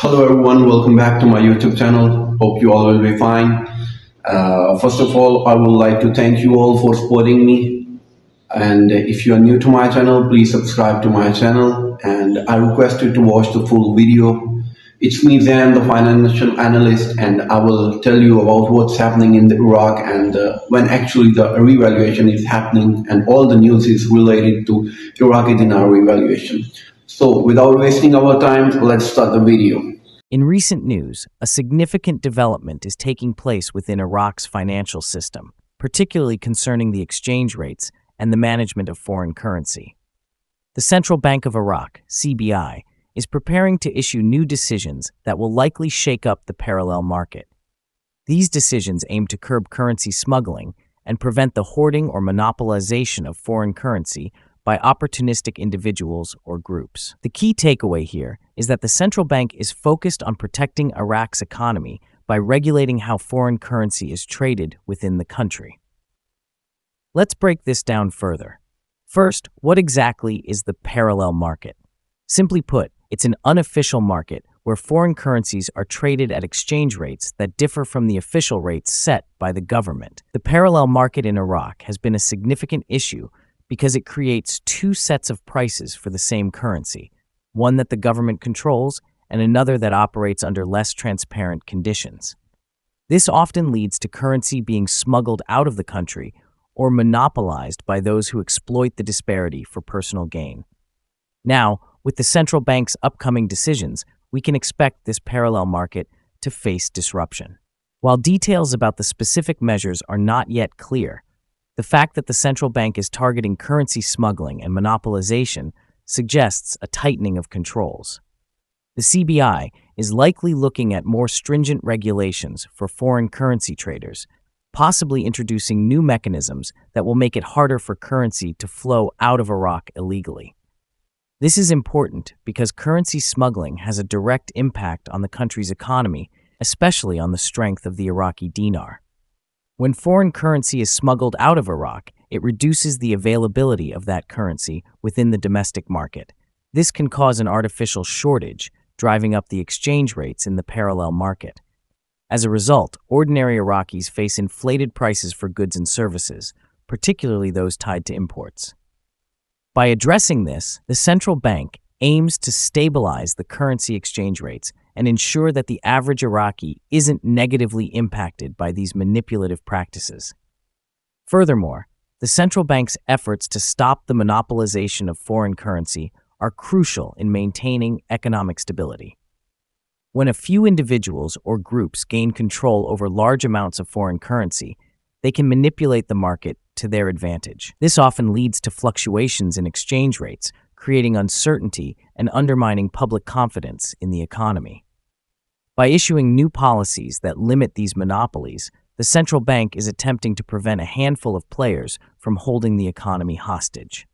Hello everyone, welcome back to my YouTube channel. Hope you all will be fine. Uh, first of all, I would like to thank you all for supporting me. And if you are new to my channel, please subscribe to my channel. And I request you to watch the full video. It's me, Zan, the financial analyst, and I will tell you about what's happening in the Iraq and uh, when actually the revaluation is happening and all the news is related to Iraqi dinar revaluation. So without wasting our time, let's start the video. In recent news, a significant development is taking place within Iraq's financial system, particularly concerning the exchange rates and the management of foreign currency. The Central Bank of Iraq, CBI, is preparing to issue new decisions that will likely shake up the parallel market. These decisions aim to curb currency smuggling and prevent the hoarding or monopolization of foreign currency by opportunistic individuals or groups. The key takeaway here is that the central bank is focused on protecting Iraq's economy by regulating how foreign currency is traded within the country. Let's break this down further. First, what exactly is the parallel market? Simply put, it's an unofficial market where foreign currencies are traded at exchange rates that differ from the official rates set by the government. The parallel market in Iraq has been a significant issue because it creates two sets of prices for the same currency, one that the government controls and another that operates under less transparent conditions. This often leads to currency being smuggled out of the country or monopolized by those who exploit the disparity for personal gain. Now, with the central bank's upcoming decisions, we can expect this parallel market to face disruption. While details about the specific measures are not yet clear, the fact that the central bank is targeting currency smuggling and monopolization suggests a tightening of controls. The CBI is likely looking at more stringent regulations for foreign currency traders, possibly introducing new mechanisms that will make it harder for currency to flow out of Iraq illegally. This is important because currency smuggling has a direct impact on the country's economy, especially on the strength of the Iraqi dinar. When foreign currency is smuggled out of Iraq, it reduces the availability of that currency within the domestic market. This can cause an artificial shortage, driving up the exchange rates in the parallel market. As a result, ordinary Iraqis face inflated prices for goods and services, particularly those tied to imports. By addressing this, the central bank aims to stabilize the currency exchange rates and ensure that the average Iraqi isn't negatively impacted by these manipulative practices. Furthermore, the central bank's efforts to stop the monopolization of foreign currency are crucial in maintaining economic stability. When a few individuals or groups gain control over large amounts of foreign currency, they can manipulate the market to their advantage. This often leads to fluctuations in exchange rates, creating uncertainty and undermining public confidence in the economy. By issuing new policies that limit these monopolies, the central bank is attempting to prevent a handful of players from holding the economy hostage.